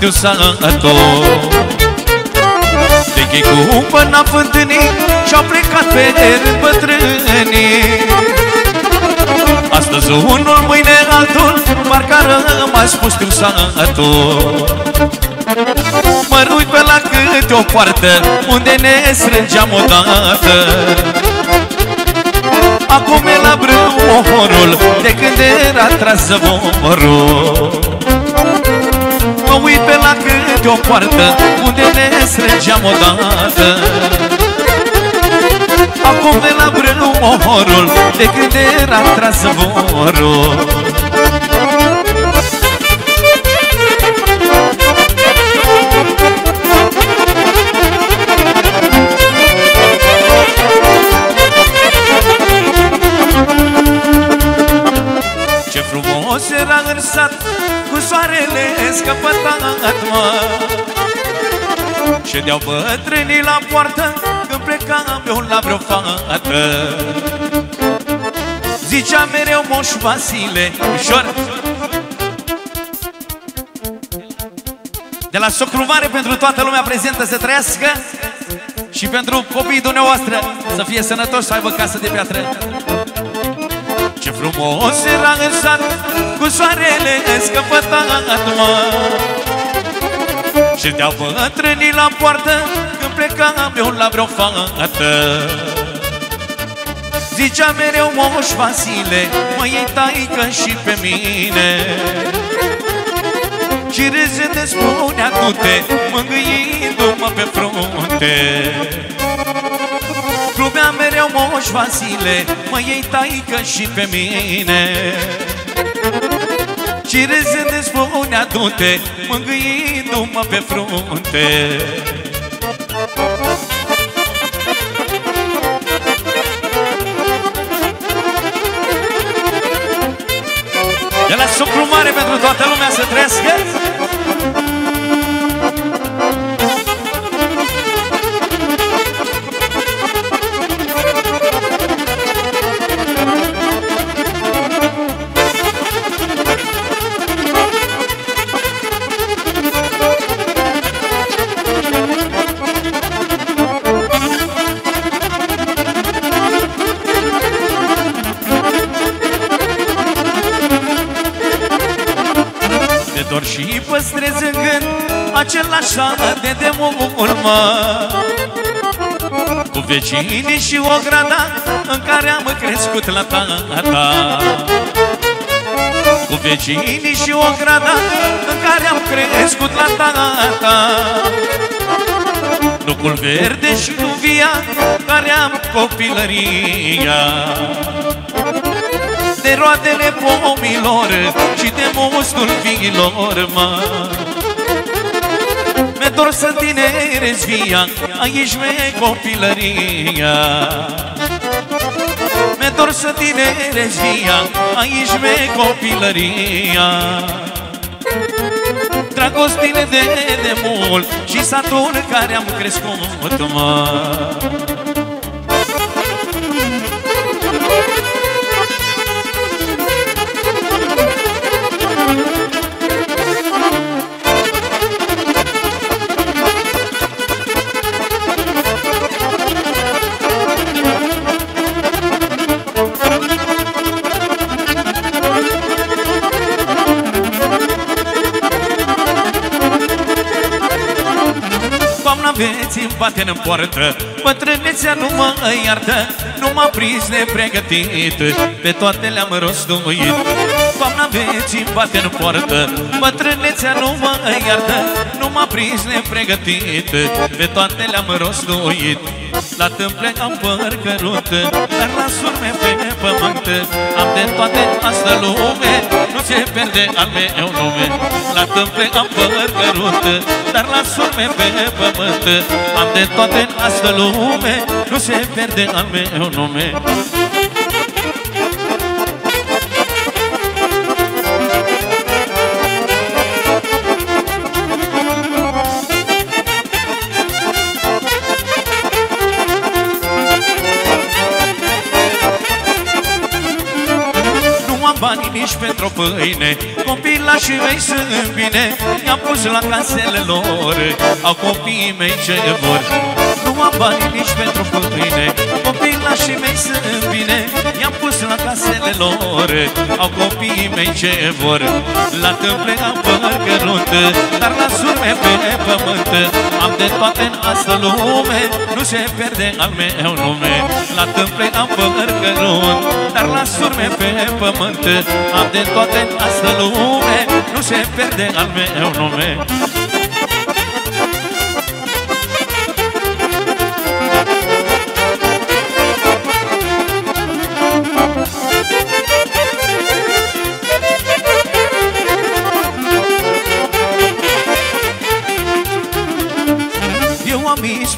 rămas pustiu sănător Vechii cumpăr n-a fântânii Și-au plecat pe în bătrânii. Astăzi unul, mâine altul Parcă a rămas pustiu sănător Mă uit pe la câte o poartă Unde ne strângeam odată. Acum e la brâu ohorul De când era tras zăvorul. Mă uit pe la câte o poartă Unde ne strângeam odată. Acum e la brâu ohorul De când era tras zăvorul Ședeau bătrânii la poartă Când plecam eu la vreo fată. Zicea mereu moș Vasile Ușor. De la Socrumare pentru toată lumea prezentă să trăiască Și pentru copiii dumneavoastră Să fie sănătoși, să aibă casă de piatră. Ce frumos era în sat Cu soarele scăpătat, mă Și te-au bătrânii la poartă Când plecam eu la vreo fată. Zicea mereu moș Vasile Mă iei taică și pe mine. Și râzând îmi spunea du-te Mângâindu-mă pe frunte. Glumea mereu moș Vasile Mă iei taică și pe mine. Și râzând îmi spunea du-te Mângâindu-mă pe frunte. De la sucru mare pentru toată lumea să trăiască vecinii și o grada În care am crescut la tata. Cu vecinii și o grada În care am crescut la tata. Lucrul verde și nu via Care am copilăria. De roadele pomilor Și de mustul fiilor, mă Mi-e dor să tinerezi via. Aici mi copilăria. Mi-e dor să tinerezi via. Aici mi copilăria. Dragostile de demult Și satul în care am crescut, mă poartă. Bătrânețea nu mă iartă Nu m-a prins nepregătit. Pe toate le-am rostuit. Toamna vieții îmi bate în poartă. Bătrânețea nu mă iartă Nu m-a prins nepregătit. Pe toate le-am rostuit. La tâmple am păr cărut Dar la surme pe pământ. Am de toate asta lume Nu se pierde al meu nume. La tâmple am păr cărut dar la sume pe pământ. Am de toate în astă lume Nu se pierde al meu nume. Nici pentru pâine Copii Copilașii mei sunt bine. I-am pus la casele lor Au copiii mei ce vor. Nu am bani nici pentru pâine Copilașii mei sunt bine. I-am pus la casele lor Au copiii mei ce vor. La tâmple am păr cărunt Dar la surme pe pământ. Am de toate în asta lume Nu se pierde al meu nume. La tâmple am păr cărunt Dar la surme pe pământ. Am de toate în asta lume Nu se pierde al meu nume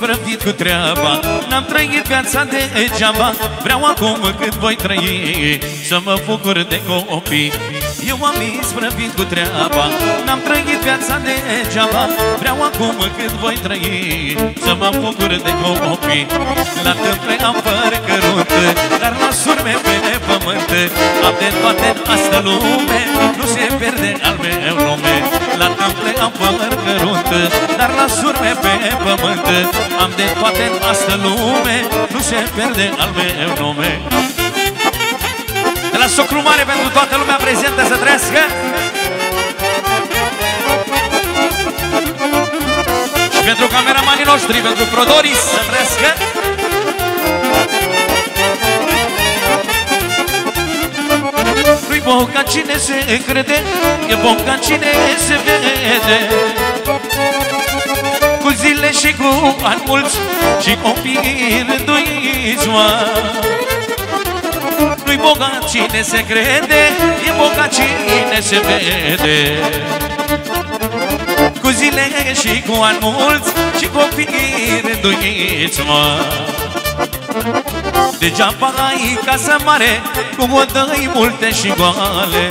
isprăvit cu treaba. N-am trăit viața degeaba. Vreau acum cât voi trăi Să mă bucur de copii. Eu am isprăvit cu treaba. N-am trăit viața degeaba. Vreau acum cât voi trăi Să mă bucur de copii. La tâmple am păr cărunt Dar la surme pe pământ. Am de toate în asta lume Nu se pierde al meu nume La tâmple am păr cărunt Dar la surme pe pământ. Am de toate în asta lume Nu se pierde al meu nume. De la socru mare pentru toată lumea prezentă să trăiască. Și pentru cameramanii noștri, pentru Prodoris să trăiască Nu-i boca cine se crede E boca cine se vede. Cu zile și cu ani mulți Și copii rânduiți Nu-i bogat cine se crede E bogat cine se vede. Cu zile și cu ani mulți Și copii rânduiți Degeaba ai casă mare Cu o dăi multe și goale.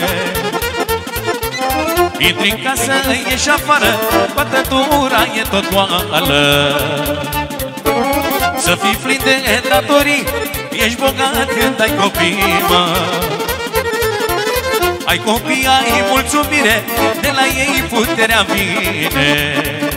Intri în casă, ieși afară Bătătura e tot goală. Să fii plin de datorii Ești bogat când ai copii, mă. Ai copii, ai mulțumire De la ei puterea vine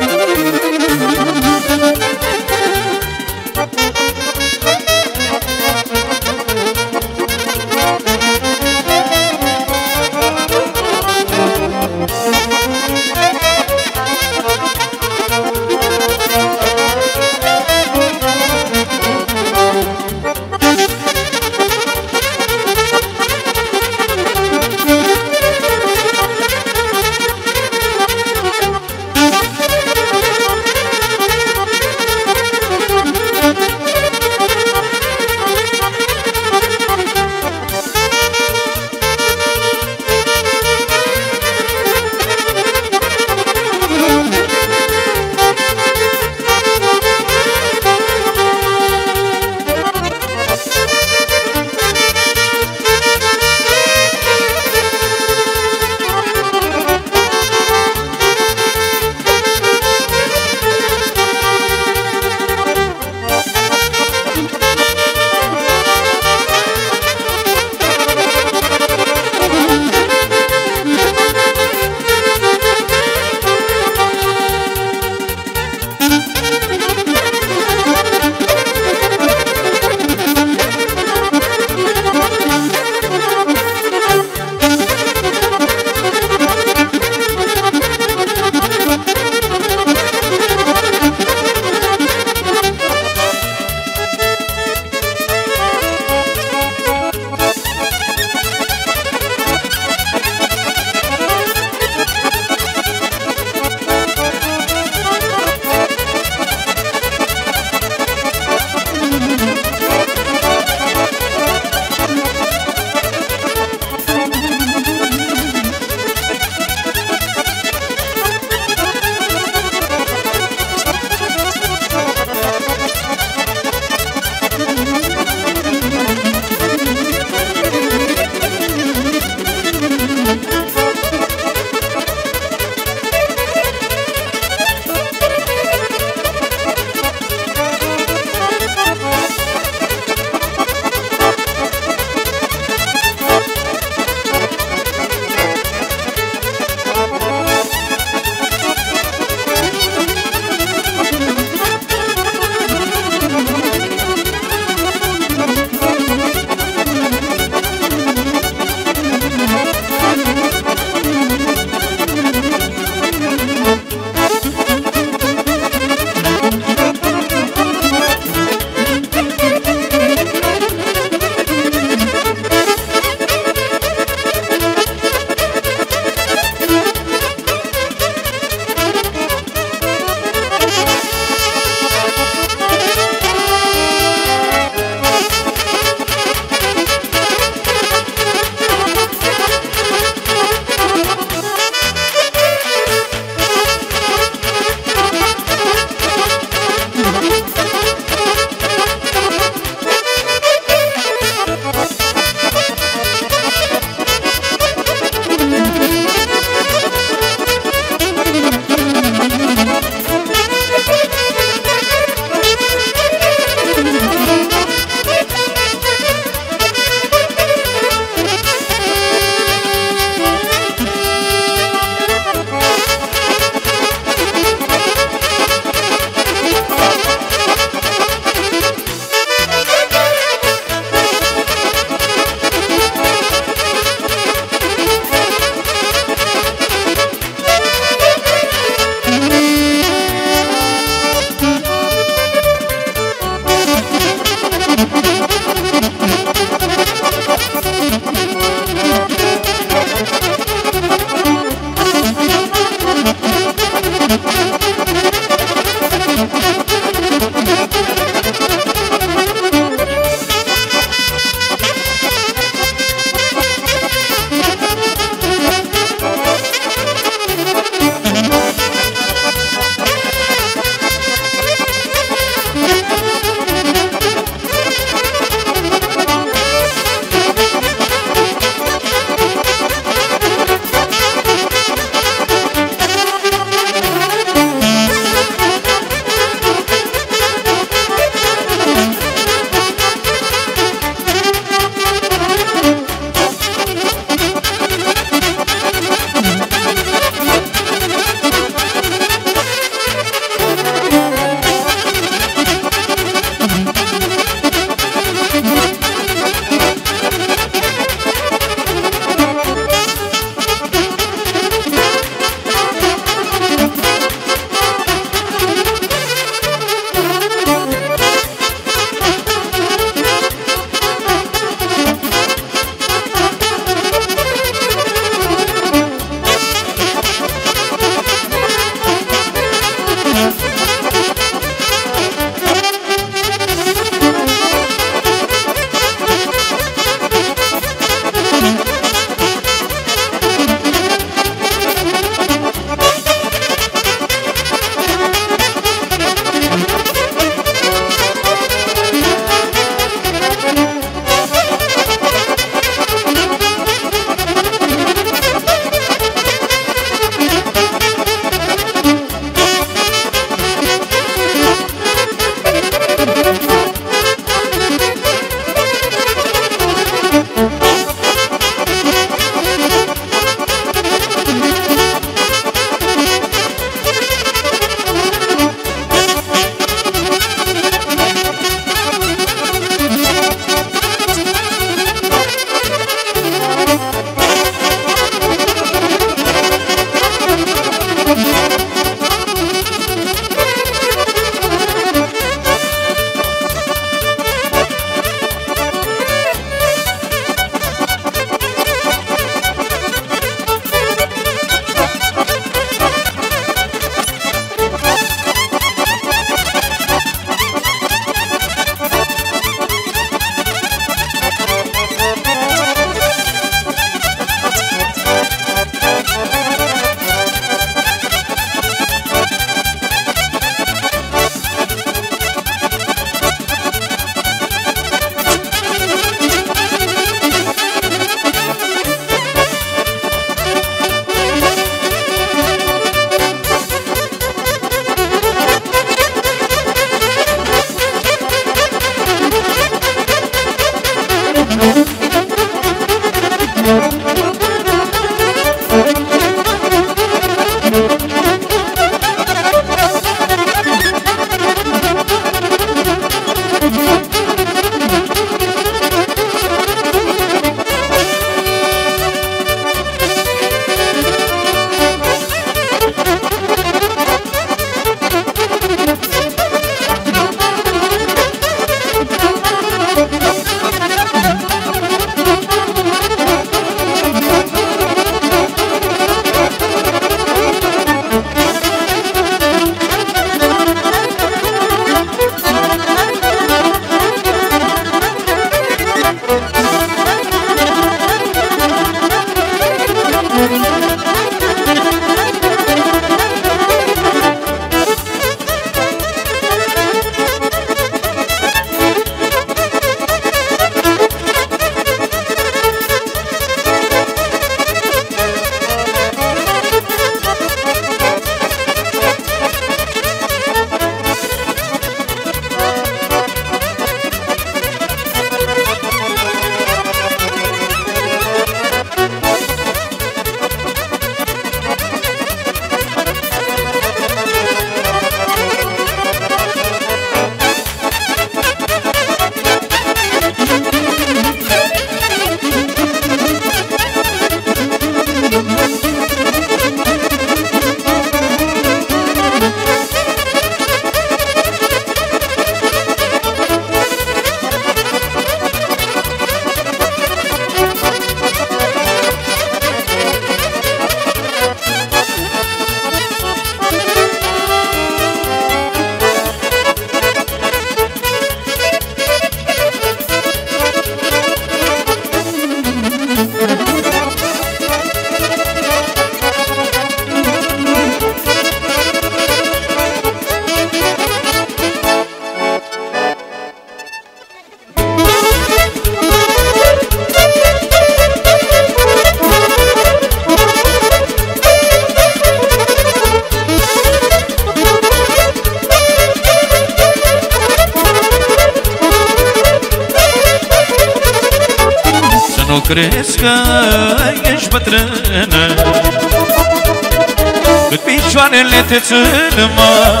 picioarele te țin, mă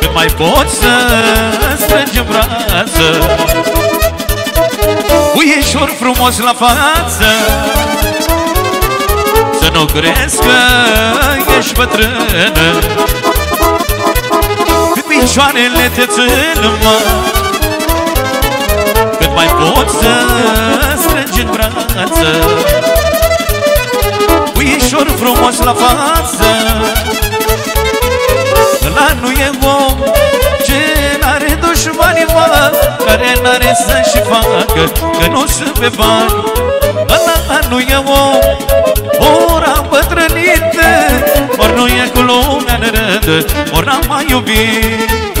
Cât mai poți să strângi în brață. Puișor frumos la față. Să nu crezi că ești bătrână. Cât picioarele te țin, mă mai pot să strângi în brață Puișor frumos la față. Ăla nu e om ce n-are dușmani, mă Care n-are să-și facă, că nu sunt pe bani. Ăla nu e om, ori am bătrânit Ori nu e cu lumea în rând, ori n-am mai iubit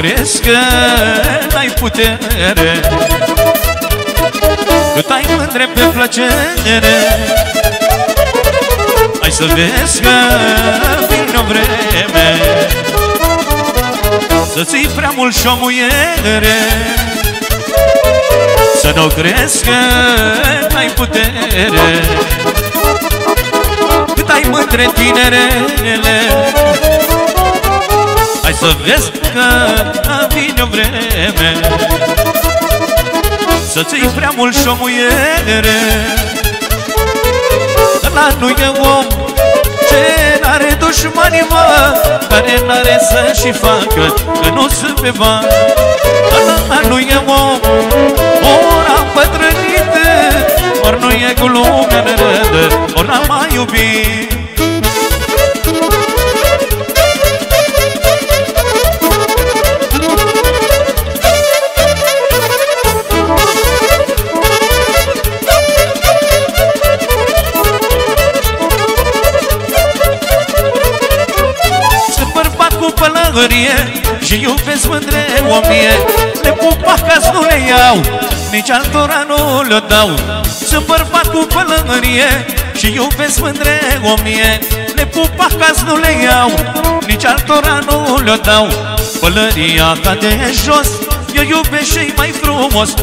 crezi că n-ai putere? Cât ai mândre pe plăcere? Hai să vezi că vine o vreme Să ții prea mult și o muiere. Să nu crezi că n-ai putere. Cât ai mândre tinerele Hai să vezi că vine o vreme Să ții prea mult și o muiere Ăla nu e om ce n-are dușmani, mă Care n-are să și facă, că nu sunt pe bani. Ăla nu e om, ori am pătrânit Ori nu e cu lumea de rândă, ori n-am mai iubit Și iubesc mândre o mie Le pup acasă, nu le iau Nici altora nu le dau. Sunt bărbat cu pălărie Și iubesc mândre o mie Le pup acasă, nu le iau Nici altora nu le dau. Pălăria cade jos Eu iubesc și mai frumos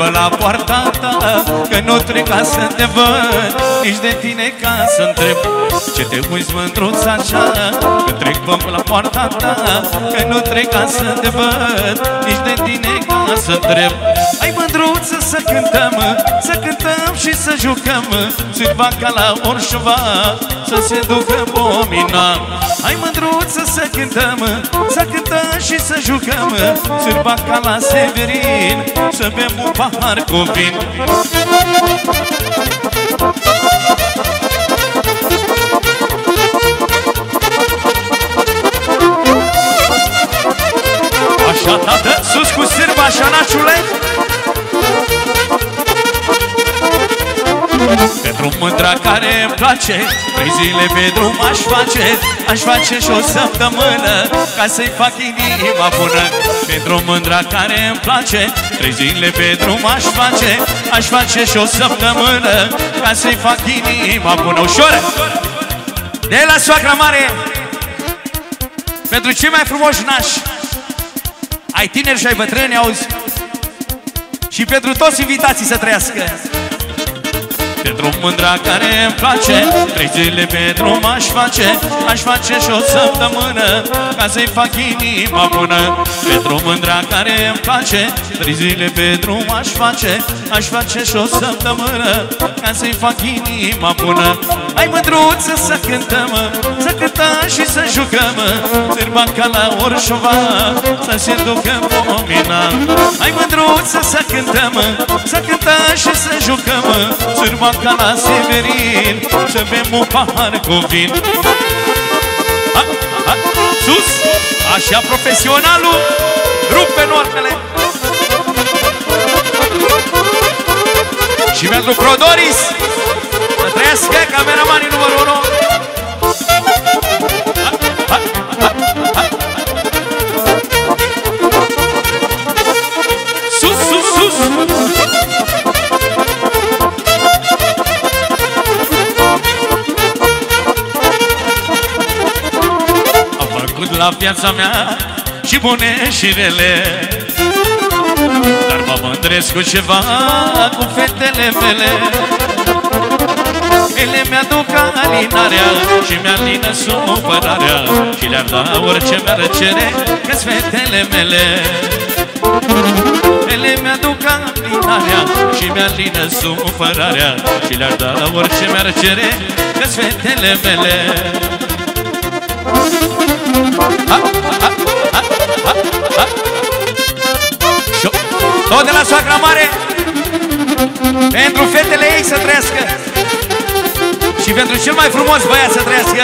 Când trec pe la poarta ta Că nu trec ca să te văd Nici de tine ca să întreb Ce te uiți mândruț așa Când trec pe la poarta ta Că nu trec ca să te văd Nici de tine ca să întreb. Hai mândruță să cântăm Să cântăm și să jucăm. Țârba ca la orșova Să se ducă pomina Hai mândruță să cântăm Să cântăm și să jucăm. Țârba ca la Severin Să bem un pahar cu vin. Așa, tată, sus cu sârba, așa, naciule Pentru mândra care îmi place Trei zile pe drum aș face Aș face și o săptămână Ca să-i fac inima bună Pentru mândra care îmi place Trei zile pe drum aș face Aș face și o săptămână Ca să-i fac inima bună Ușor! De la soacra mare Pentru cei mai frumoși nași Ai tineri și ai bătrâni, auzi? Și pentru toți invitații să trăiască pentru mândra care îmi place Trei zile pe drum aș face Aș face și o săptămână Ca să-i fac inima bună Pentru mândra care îmi place Trei zile pe drum aș face Aș face și o săptămână Ca să-i fac inima bună. Hai mândruță să cântăm Să cântăm și să jucăm Târba ca la Orșova Să se ducă pomina. Hai mândruță să cântăm Să cântăm și să jucăm Târba ca la Severin Să bem un pahar cu vin. Ha, ha, Sus, așa profesionalul Rupe noaptele Și pentru Prodoris Să trăiască cameramanii numărul 1 la viața mea și bune și rele. Dar mă mândresc cu ceva cu fetele mele. Ele mi-aduc alinarea și mi-alină supărarea Și le-ar da orice mi-ar cere că fetele mele. Ele mi-aduc alinarea și mi-alină supărarea Și le-ar da orice mi-ar cere că fetele mele tot de la soacra mare. Pentru fetele ei să trăiască. Și pentru cel mai frumos băiat să trăiască.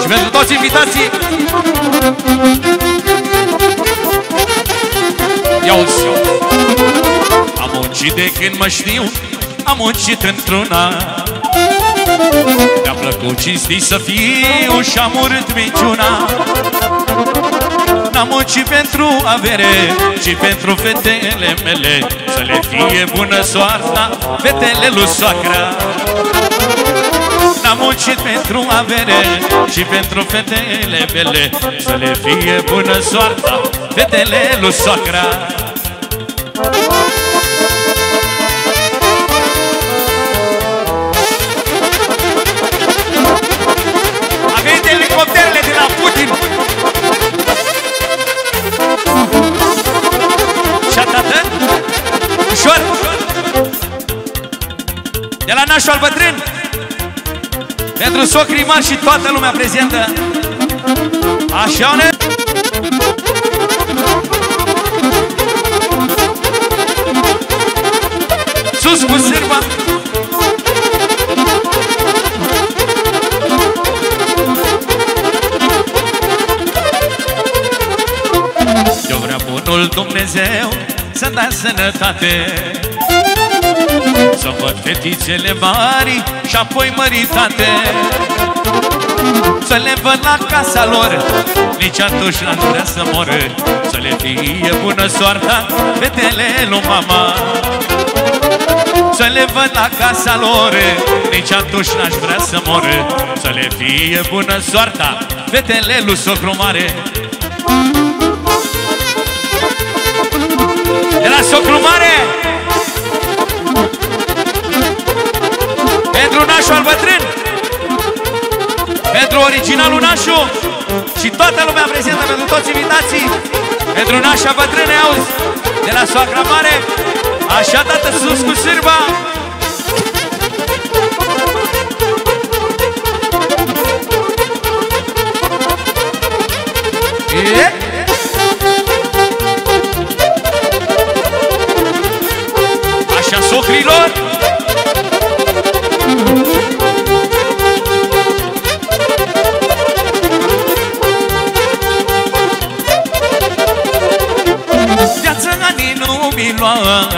Și pentru toți invitații. Ia uzi Am muncit de când mă știu Am muncit într-una. Mi-a plăcut cinstit să fiu Și-am urât minciuna N-am muncit pentru avere Ci pentru fetele mele. Să le fie bună soarta Fetele lui soacra. N-am muncit pentru avere Și pentru fetele mele. Să le fie bună soarta Fetele lui soacra nașul al bătrân. Pentru socrii mari și toată lumea prezentă. Așa ne Sus cu sârba. Eu vreau bunul Dumnezeu Să dea sănătate să văd fetițele mari și apoi măritate. Să le văd la casa lor Nici atunci n-aș vrea să mor Să le fie bună soarta Fetele lui mama. Să le văd la casa lor Nici atunci n-aș vrea să mor Să le fie bună soarta Fetele lui socru mare. Socru mare Pentru nașul al bătrân. Pentru originalul nașu Și toată lumea prezentă pentru toți invitații. Pentru nașa bătrâne, auzi De la soacra mare. Așa dată sus cu sârba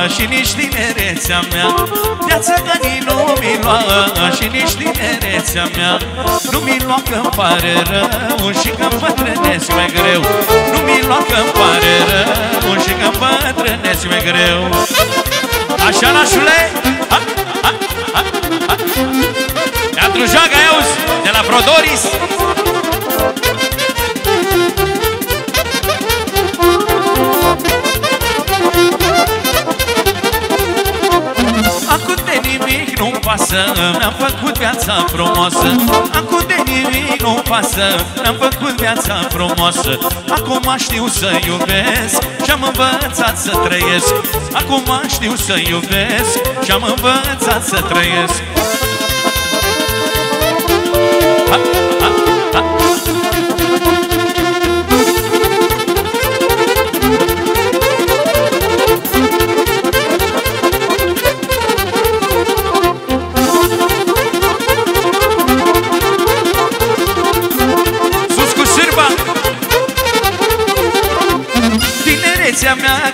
și nici tinerețea mea. Viața anii nu mi lua și nici tinerețea mea. Nu mi lua că-mi pare rău și că îmbătrânesc mai greu. Nu mi lua că-mi pare rău și că îmbătrânesc mai greu. Așa, nașule? Ha, ha, ha, ha. Teatru Joaga, auzi, de la Prodoris pasă Mi-am făcut viața frumoasă. Acum de nimic nu pasă Mi-am făcut viața frumoasă. Acum știu să iubesc Și-am învățat să trăiesc. Acum știu să iubesc Și-am învățat să trăiesc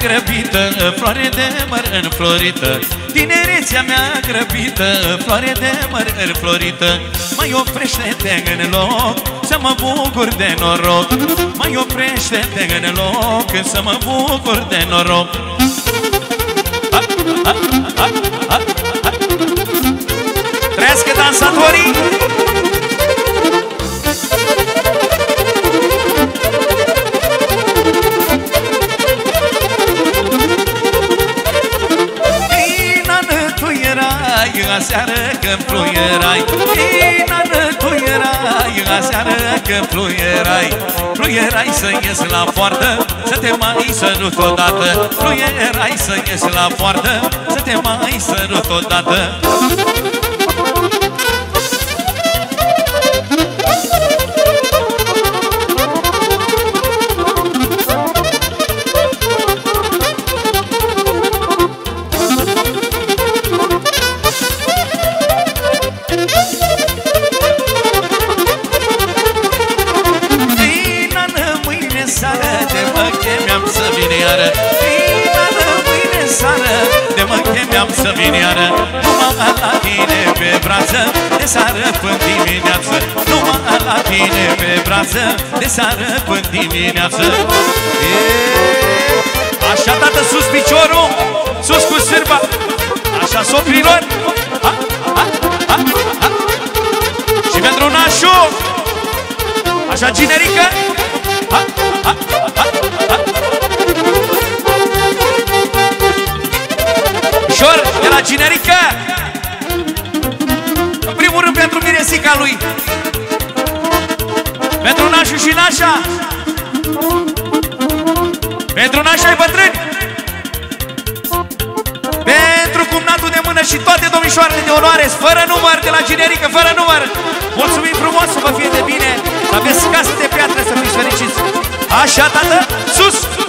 grăbită Floare de măr înflorită. Tinerețea mea grăbită Floare de măr înflorită. Mai oprește-te în loc Să mă bucur de noroc. Mai oprește-te în loc Să mă bucur de noroc. Ha, ha, ha, ha, ha. Trăiască dansatorii aseară că fluierai Inană, tu erai aseară că fluierai Fluierai să ies la poartă Să te mai sărut odată. Fluierai să ies la poartă Să te mai sărut odată. Inană, De seară până dimineață. Numai la tine pe brață De seară până dimineață. E, Așa, tată, sus piciorul Sus cu sârba. Așa, socrilor ha, ha, ha, ha. Și pentru nașul Așa, generică ha, ha, ha, ha. Ușor, de la generică În primul rând pentru miresica lui. Pentru nașul și nașa. Pentru nașa-i bătrâni. Pentru cumnatul de mână și toate domnișoarele de onoare Fără număr de la generică, fără număr. Mulțumim frumos să vă fie de bine. Să aveți casă de piatră, să fiți fericiți. Așa, tată, sus!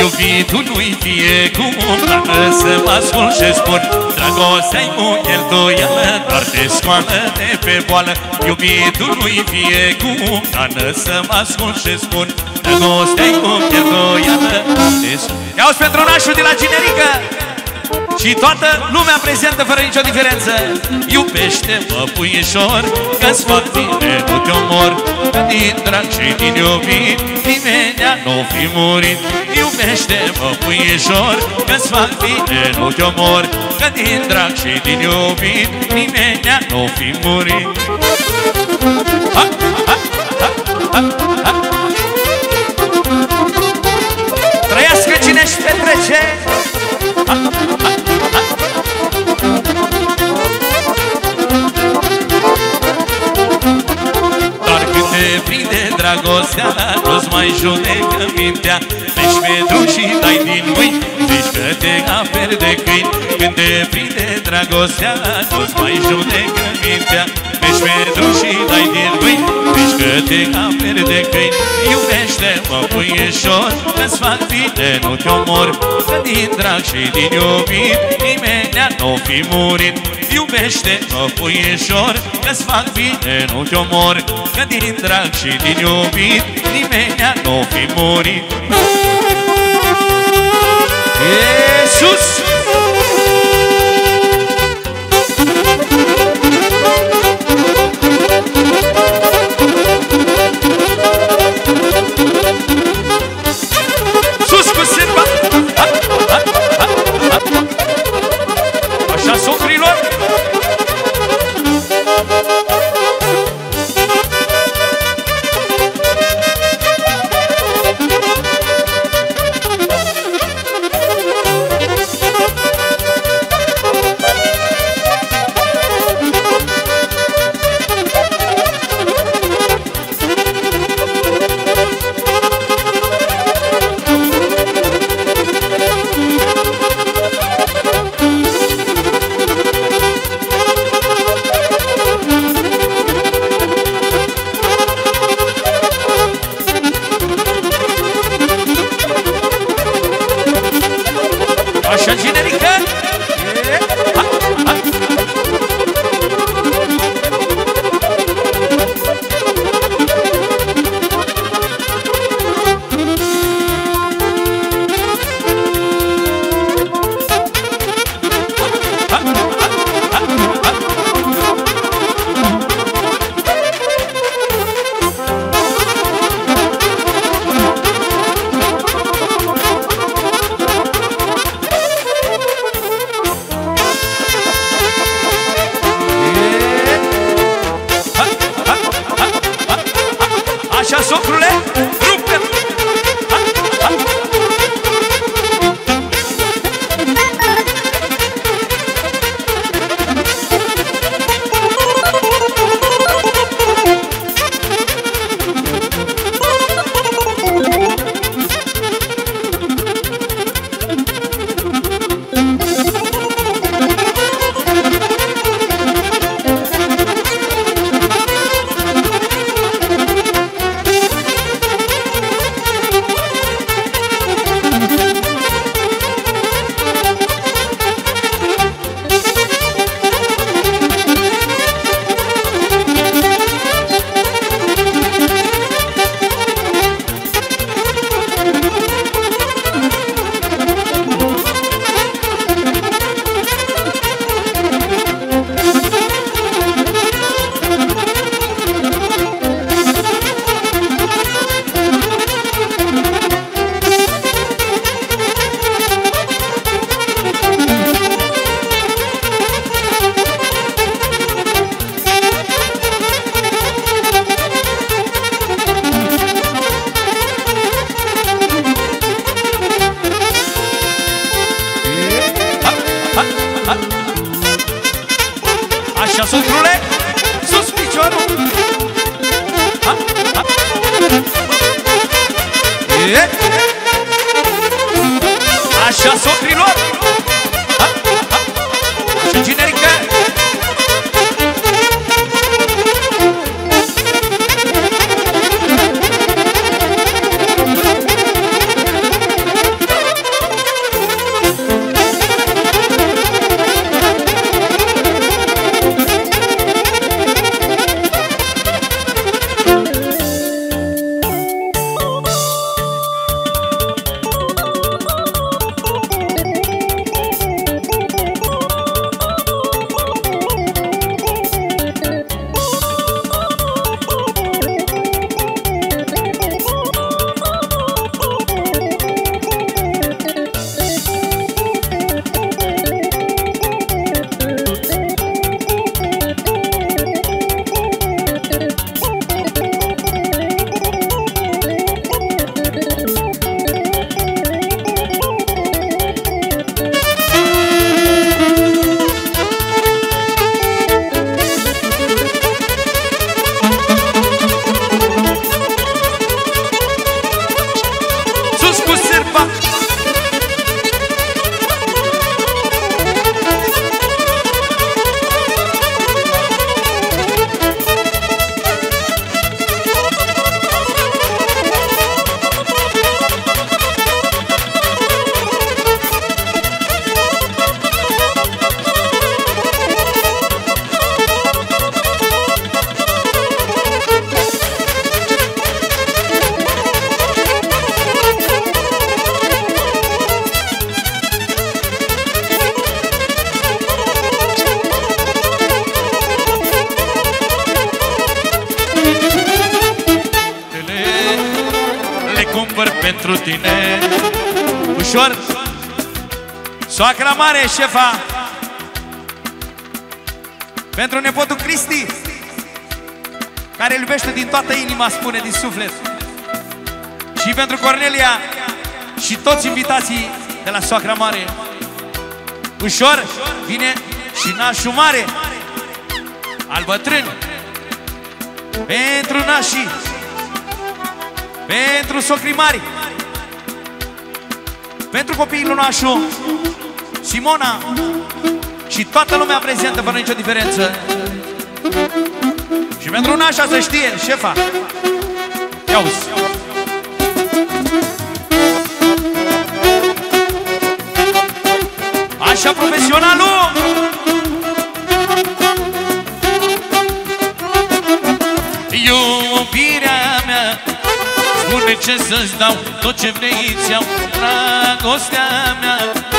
Iubitul nu-i fie cum Dacă să mă ascult și spun Dragostea-i cheltuială Doar te scoală de pe boală. Iubitul nu-i fie cum Dacă să mă ascult și spun Dragostea-i cheltuială Ia-uzi pentru nașul de la generică și toată lumea prezentă fără nicio diferență. Iubește-mă, puișor, Că-ți fac bine, nu te omor Că din drag și din iubit Nimenea nu fi murit. Iubește-mă, puișor, Că-ți fac bine, nu te omor. Că din drag și din iubit Nimeni nu fi murit. Ha, ha, ha, ha, ha. Dragostea Nu-ți mai judecă mintea Pleci pe drum și dai din mâini Zici că te aperi de câini. Când te prinde dragostea Nu-ți mai judecă mintea. Pleci pe drum și dai din mâini Zici că te aperi de câini. Iubește-mă, puișor Că-ți fac bine, nu te omor Că din drag și din iubit Nimeni nu fi murit. Iubește-mă, puișor Că-ți fac bine, nu te omor Că din drag și din iubit Nimeni nu fi murit. Iisus! Sus Așa generică mare, șefa Pentru nepotul Cristi Care îl iubește din toată inima, spune, din suflet. Și pentru Cornelia Și toți invitații de la Soacra mare. Ușor vine și nașul mare Al bătrân. Pentru nașii Pentru socrii mari pentru copiii Lunașu, Simona și toată lumea prezentă fără nicio diferență. Și pentru Nașa să știe, șefa. Ia uzi. Așa profesionalul! Iubirea mea Spune ce să-ți dau Tot ce vrei ți-au dragostea mea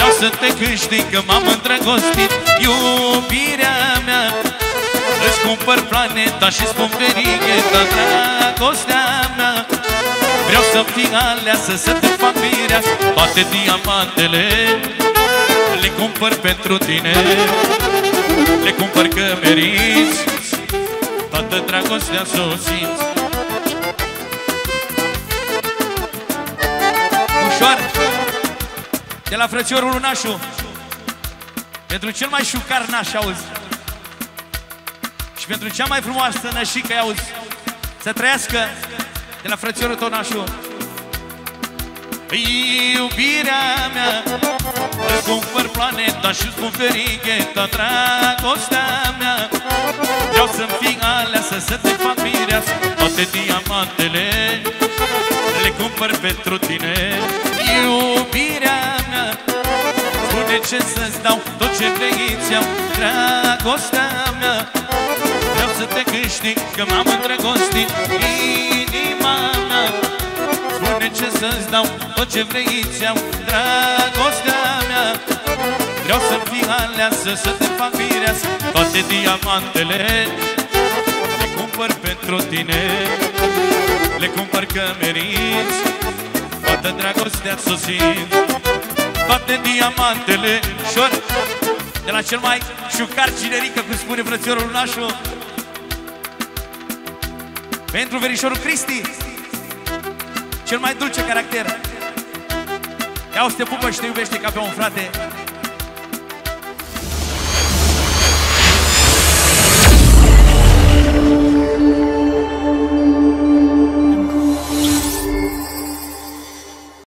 Vreau să te câștig că m-am îndrăgostit Iubirea mea. Îți cumpăr planeta și spun verigheta Dragostea mea. Vreau să fii aleasă, să te fac mireasă Toate diamantele Le cumpăr pentru tine. Le cumpăr că meriți Toată dragostea să o simți. Ușor De la frățiorul Lunașu. Pentru cel mai șucar naș, auzi. Și pentru cea mai frumoasă nășică, auzi. Să trăiască De la frățiorul Tonașu. Iubirea mea Îți cumpăr planeta și-ți cumpăr igheta Dragostea mea Vreau să-mi fii aleasă Să te fac mireasă Toate diamantele Le cumpăr pentru tine. Iubirea mea Spune ce să-ți dau Tot ce vrei ți-am Dragostea mea. Vreau să te câștig Că m-am îndrăgostit Inima mea Spune ce să-ți dau Tot ce vrei ți-am Dragostea mea. Vreau să fii aleasă Să te fac mireasă Toate diamantele Le cumpăr pentru tine. Le cumpăr că meriți Toată dragostea ți-o simt Toate diamantele Șor De la cel mai șucar cinerică Cum spune frățiorul Nașu Pentru verișorul Cristi Cel mai dulce caracter. Ia o să te pupă și te iubește ca pe un frate